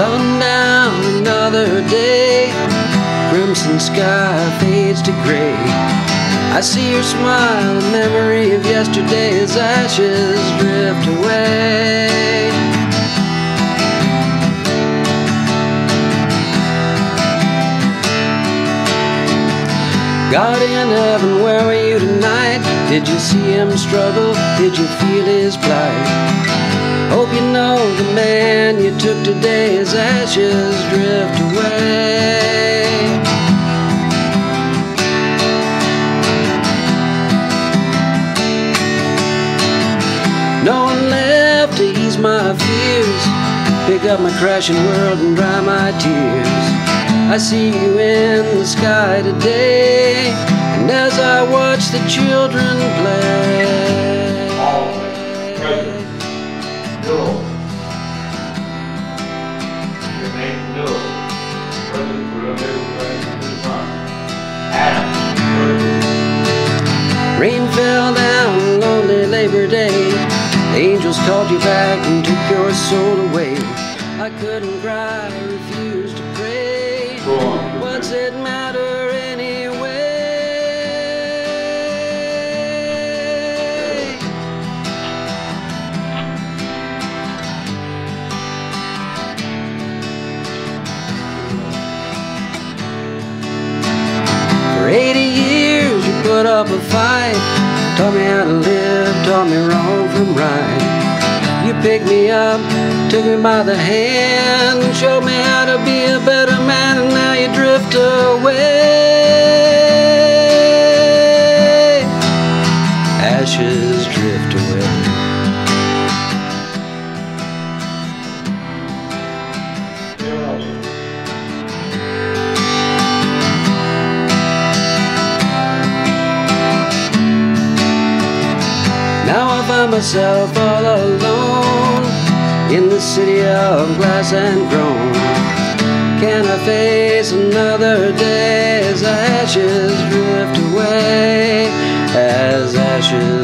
Sundown, another day. Crimson sky fades to gray. I see your smile, a memory of yesterday as ashes drift away. God in heaven, where were you tonight? Did you see him struggle? Did you feel his plight? Hope you know the man you took today as ashes drift away. No one left to ease my fears, pick up my crashing world and dry my tears. I see you in the sky today, and as I watch the children play. Fell down lonely Labor Day. Angels called you back and took your soul away. I couldn't cry, I refused to pray. What's it matter up a fight, taught me how to live, taught me wrong from right. You picked me up, took me by the hand, showed me how to be a better man, and now you drift away. Ashes drift away. I find myself all alone in the city of glass and chrome. Can I face another day as ashes drift away? As ashes